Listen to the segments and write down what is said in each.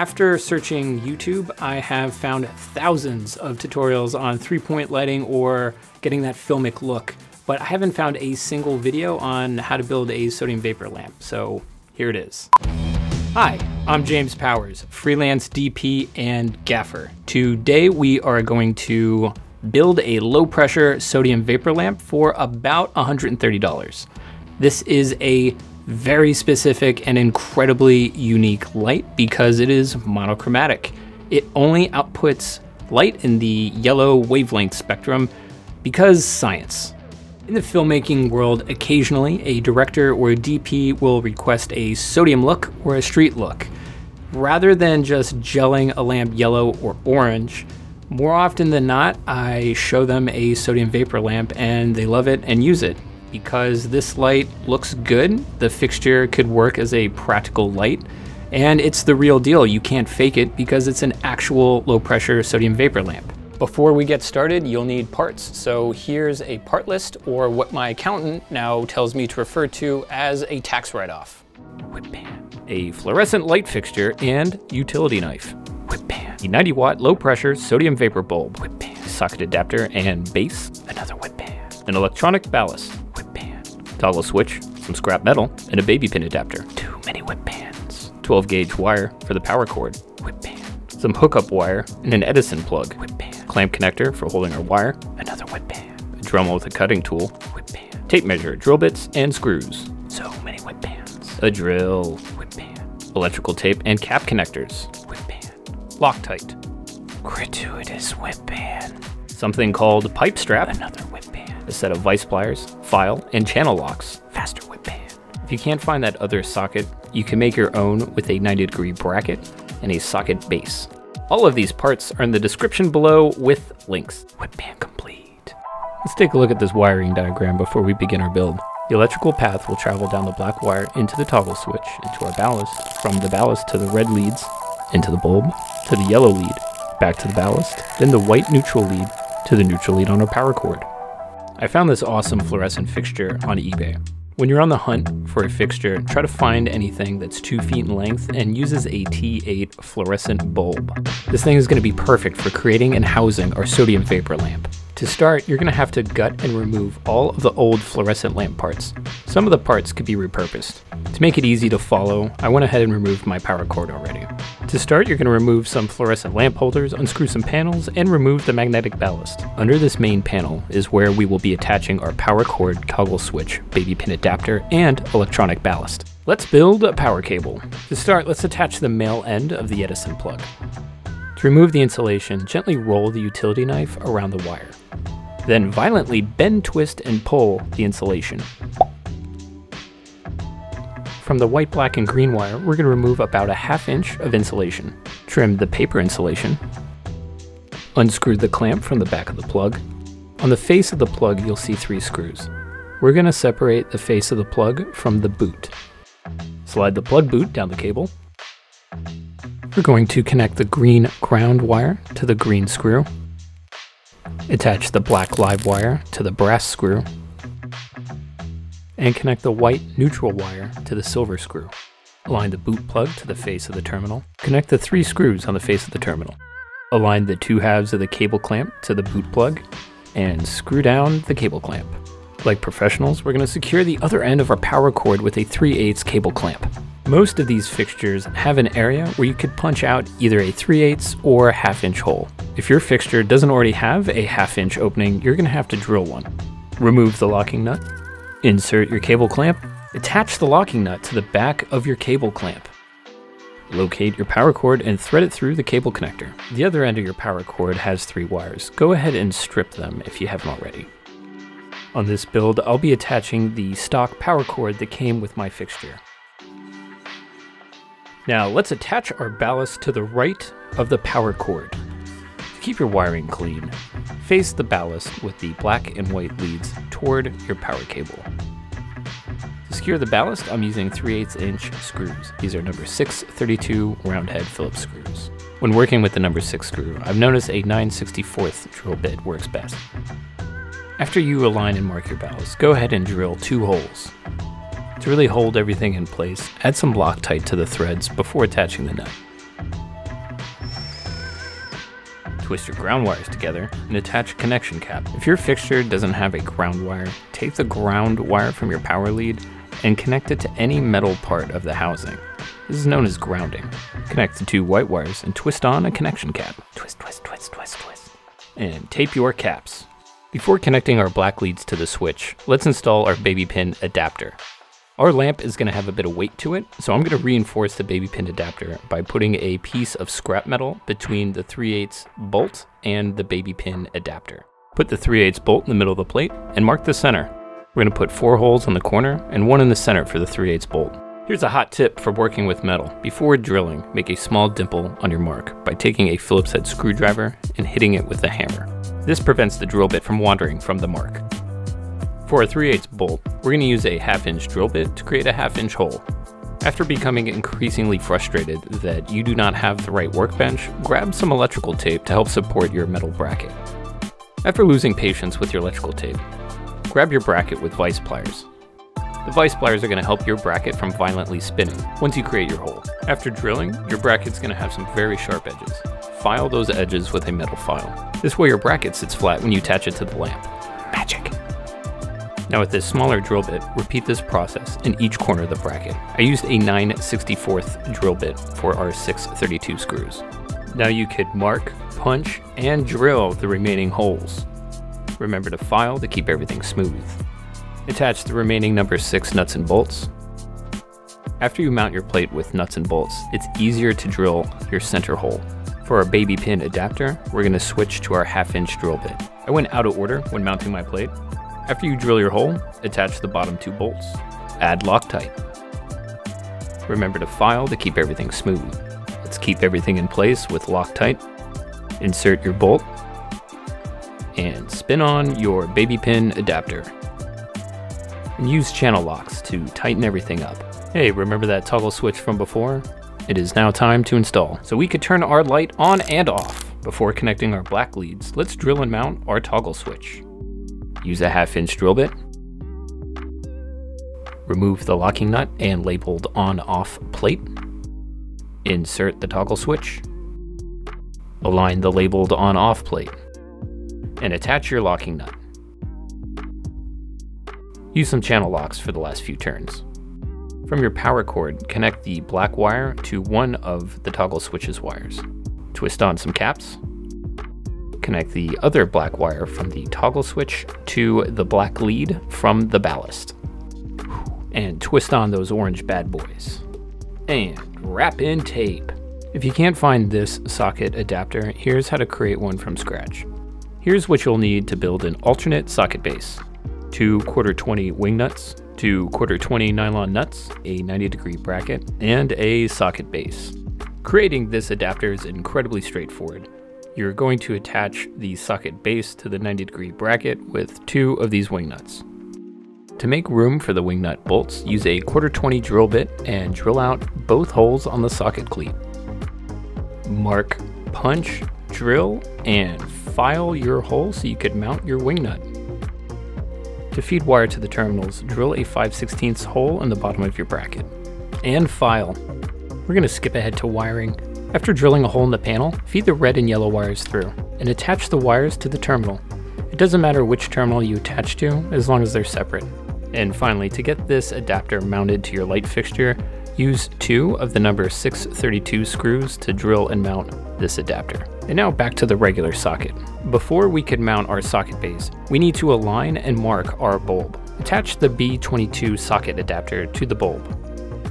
After searching YouTube, I have found thousands of tutorials on three-point lighting or getting that filmic look, but I haven't found a single video on how to build a sodium vapor lamp, so here it is. Hi, I'm James Powers, freelance DP and gaffer. Today we are going to build a low pressure sodium vapor lamp for about $130. This is a very specific and incredibly unique light because it is monochromatic. It only outputs light in the yellow wavelength spectrum because science. In the filmmaking world, occasionally a director or a DP will request a sodium look or a street look. Rather than just gelling a lamp yellow or orange, more often than not, I show them a sodium vapor lamp and they love it and use it because this light looks good. The fixture could work as a practical light and it's the real deal. You can't fake it because it's an actual low pressure sodium vapor lamp. Before we get started, you'll need parts. So here's a part list or what my accountant now tells me to refer to as a tax write-off. A fluorescent light fixture and utility knife. A 90 watt low pressure sodium vapor bulb. Socket adapter and base. Another an electronic ballast toggle switch, some scrap metal, and a baby pin adapter. Too many whip pans. 12 gauge wire for the power cord. Whip pan. Some hookup wire and an Edison plug. Whip pan. Clamp connector for holding our wire. Another whip pan. A Dremel with a cutting tool. Whip pan. Tape measure, drill bits, and screws. So many whip pans. A drill. Whip pan. Electrical tape and cap connectors. Whip pan. Loctite. Gratuitous whip pan. Something called pipe strap. Another whip a set of vice pliers, file, and channel locks. Faster whip pan. If you can't find that other socket, you can make your own with a 90 degree bracket and a socket base. All of these parts are in the description below with links. Whip pan complete. Let's take a look at this wiring diagram before we begin our build. The electrical path will travel down the black wire into the toggle switch, into our ballast, from the ballast to the red leads, into the bulb, to the yellow lead, back to the ballast, then the white neutral lead, to the neutral lead on our power cord. I found this awesome fluorescent fixture on eBay. When you're on the hunt for a fixture, try to find anything that's 2 feet in length and uses a T8 fluorescent bulb. This thing is going to be perfect for creating and housing our sodium vapor lamp. To start, you're going to have to gut and remove all of the old fluorescent lamp parts. Some of the parts could be repurposed. To make it easy to follow, I went ahead and removed my power cord already. To start, you're going to remove some fluorescent lamp holders, unscrew some panels, and remove the magnetic ballast. Under this main panel is where we will be attaching our power cord toggle switch, baby pin adapter, and electronic ballast. Let's build a power cable. To start, let's attach the male end of the Edison plug. To remove the insulation, gently roll the utility knife around the wire. Then violently bend, twist, and pull the insulation. From the white, black, and green wire, we're going to remove about a half inch of insulation. Trim the paper insulation. Unscrew the clamp from the back of the plug. On the face of the plug, you'll see three screws. We're going to separate the face of the plug from the boot. Slide the plug boot down the cable. We're going to connect the green ground wire to the green screw. Attach the black live wire to the brass screw. And connect the white neutral wire to the silver screw. Align the boot plug to the face of the terminal. Connect the three screws on the face of the terminal. Align the two halves of the cable clamp to the boot plug and screw down the cable clamp. Like professionals, we're going to secure the other end of our power cord with a 3 8 cable clamp. Most of these fixtures have an area where you could punch out either a 3 8 or a half inch hole. If your fixture doesn't already have a half inch opening, you're going to have to drill one. Remove the locking nut, insert your cable clamp, attach the locking nut to the back of your cable clamp. Locate your power cord and thread it through the cable connector. The other end of your power cord has three wires. Go ahead and strip them if you haven't already. On this build, I'll be attaching the stock power cord that came with my fixture. Now let's attach our ballast to the right of the power cord. To keep your wiring clean, face the ballast with the black and white leads toward your power cable. To secure the ballast, I'm using 3 8 inch screws. These are number 6 32 round head Phillips screws. When working with the number 6 screw, I've noticed a 9 64th drill bit works best. After you align and mark your ballast, go ahead and drill two holes. To really hold everything in place, add some Loctite to the threads before attaching the nut. Twist your ground wires together and attach a connection cap. If your fixture doesn't have a ground wire, take the ground wire from your power lead and connect it to any metal part of the housing. This is known as grounding. Connect the two white wires and twist on a connection cap. Twist, twist, twist, twist, twist. And tape your caps. Before connecting our black leads to the switch, let's install our baby pin adapter. Our lamp is going to have a bit of weight to it, so I'm going to reinforce the baby pin adapter by putting a piece of scrap metal between the 3 8 bolt and the baby pin adapter. Put the 3 8 bolt in the middle of the plate and mark the center. We're going to put four holes on the corner and one in the center for the 3 8 bolt. Here's a hot tip for working with metal. Before drilling, make a small dimple on your mark by taking a Phillips head screwdriver and hitting it with a hammer. This prevents the drill bit from wandering from the mark. For a 3 8 bolt, we're going to use a half inch drill bit to create a half inch hole. After becoming increasingly frustrated that you do not have the right workbench, grab some electrical tape to help support your metal bracket. After losing patience with your electrical tape, grab your bracket with vice pliers. The vice pliers are going to help your bracket from violently spinning once you create your hole. After drilling, your bracket's going to have some very sharp edges. File those edges with a metal file. This way your bracket sits flat when you attach it to the lamp. Now with this smaller drill bit, repeat this process in each corner of the bracket. I used a 9 64th drill bit for our 632 screws. Now you could mark, punch, and drill the remaining holes. Remember to file to keep everything smooth. Attach the remaining number 6 nuts and bolts. After you mount your plate with nuts and bolts, it's easier to drill your center hole. For our baby pin adapter, we're going to switch to our half inch drill bit. I went out of order when mounting my plate, after you drill your hole, attach the bottom two bolts. Add Loctite. Remember to file to keep everything smooth. Let's keep everything in place with Loctite. Insert your bolt and spin on your baby pin adapter. And use channel locks to tighten everything up. Hey, remember that toggle switch from before? It is now time to install. So we could turn our light on and off. Before connecting our black leads, let's drill and mount our toggle switch. Use a half inch drill bit. Remove the locking nut and labeled on off plate. Insert the toggle switch. Align the labeled on off plate. And attach your locking nut. Use some channel locks for the last few turns. From your power cord, connect the black wire to one of the toggle switch's wires. Twist on some caps connect the other black wire from the toggle switch to the black lead from the ballast. And twist on those orange bad boys. And wrap in tape. If you can't find this socket adapter, here's how to create one from scratch. Here's what you'll need to build an alternate socket base. Two quarter 20 wing nuts, two quarter 20 nylon nuts, a 90 degree bracket, and a socket base. Creating this adapter is incredibly straightforward. You're going to attach the socket base to the 90 degree bracket with two of these wing nuts. To make room for the wing nut bolts, use a quarter 20 drill bit and drill out both holes on the socket cleat. Mark, punch, drill, and file your hole so you could mount your wing nut. To feed wire to the terminals, drill a 5 16 hole in the bottom of your bracket. And file. We're going to skip ahead to wiring after drilling a hole in the panel, feed the red and yellow wires through, and attach the wires to the terminal. It doesn't matter which terminal you attach to, as long as they're separate. And finally, to get this adapter mounted to your light fixture, use two of the number 632 screws to drill and mount this adapter. And now back to the regular socket. Before we can mount our socket base, we need to align and mark our bulb. Attach the B22 socket adapter to the bulb.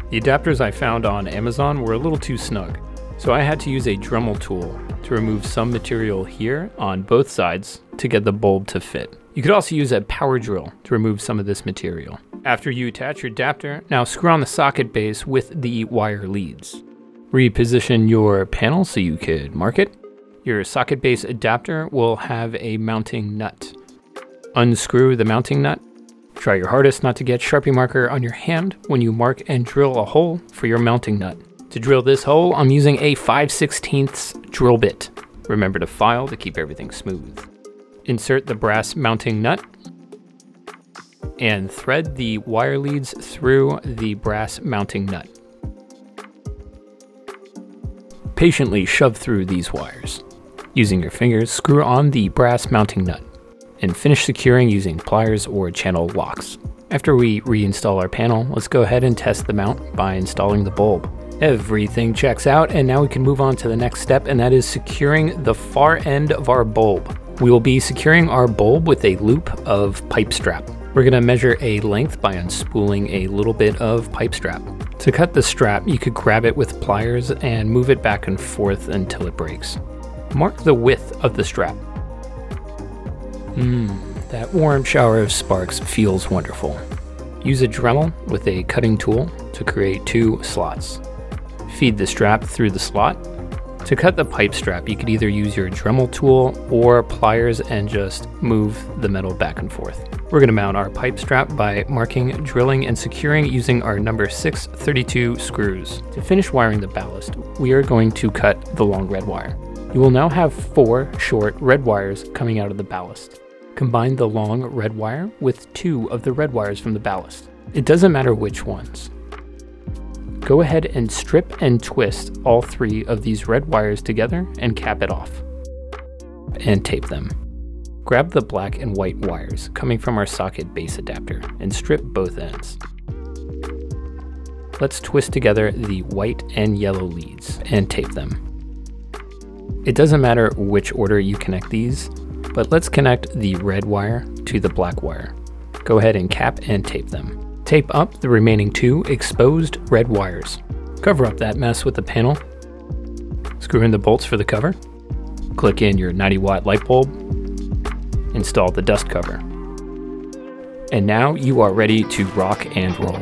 The adapters I found on Amazon were a little too snug, so I had to use a Dremel tool to remove some material here on both sides to get the bulb to fit. You could also use a power drill to remove some of this material. After you attach your adapter, now screw on the socket base with the wire leads. Reposition your panel so you could mark it. Your socket base adapter will have a mounting nut. Unscrew the mounting nut. Try your hardest not to get Sharpie marker on your hand when you mark and drill a hole for your mounting nut. To drill this hole, I'm using a 5 16 drill bit. Remember to file to keep everything smooth. Insert the brass mounting nut and thread the wire leads through the brass mounting nut. Patiently shove through these wires. Using your fingers, screw on the brass mounting nut and finish securing using pliers or channel locks. After we reinstall our panel, let's go ahead and test the mount by installing the bulb. Everything checks out and now we can move on to the next step and that is securing the far end of our bulb. We will be securing our bulb with a loop of pipe strap. We're going to measure a length by unspooling a little bit of pipe strap. To cut the strap, you could grab it with pliers and move it back and forth until it breaks. Mark the width of the strap. Mmm, that warm shower of sparks feels wonderful. Use a Dremel with a cutting tool to create two slots. Feed the strap through the slot. To cut the pipe strap, you could either use your Dremel tool or pliers and just move the metal back and forth. We're going to mount our pipe strap by marking, drilling, and securing using our number 632 screws. To finish wiring the ballast, we are going to cut the long red wire. You will now have four short red wires coming out of the ballast. Combine the long red wire with two of the red wires from the ballast. It doesn't matter which ones. Go ahead and strip and twist all three of these red wires together and cap it off. And tape them. Grab the black and white wires coming from our socket base adapter and strip both ends. Let's twist together the white and yellow leads and tape them. It doesn't matter which order you connect these, but let's connect the red wire to the black wire. Go ahead and cap and tape them. Tape up the remaining two exposed red wires. Cover up that mess with the panel. Screw in the bolts for the cover. Click in your 90 watt light bulb. Install the dust cover. And now you are ready to rock and roll.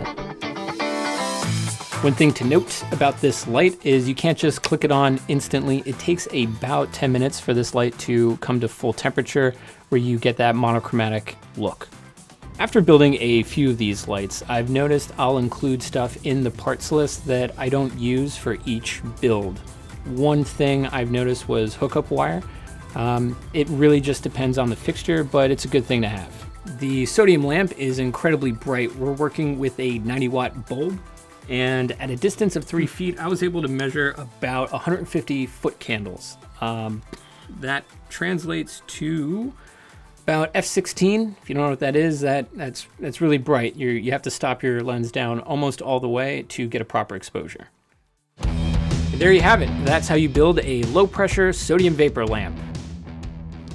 One thing to note about this light is you can't just click it on instantly. It takes about 10 minutes for this light to come to full temperature where you get that monochromatic look. After building a few of these lights, I've noticed I'll include stuff in the parts list that I don't use for each build. One thing I've noticed was hookup wire. Um, it really just depends on the fixture, but it's a good thing to have. The sodium lamp is incredibly bright. We're working with a 90 watt bulb, and at a distance of three feet, I was able to measure about 150 foot candles. Um, that translates to about f16. If you don't know what that is, that that's that's really bright. You you have to stop your lens down almost all the way to get a proper exposure. And there you have it. That's how you build a low pressure sodium vapor lamp.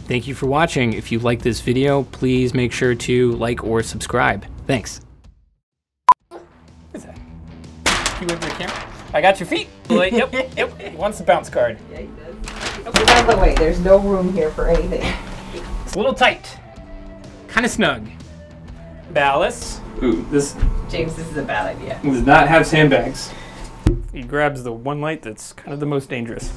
Thank you for watching. If you like this video, please make sure to like or subscribe. Thanks. What's that? You wait for the camera. I got your feet. yep, yep. He wants the bounce card. Yeah, he does. Get out of the way. There's no room here for anything. It's a little tight. Kind of snug. Ballast. Ooh, this James, this is a bad idea. does not have sandbags. He grabs the one light that's kind of the most dangerous.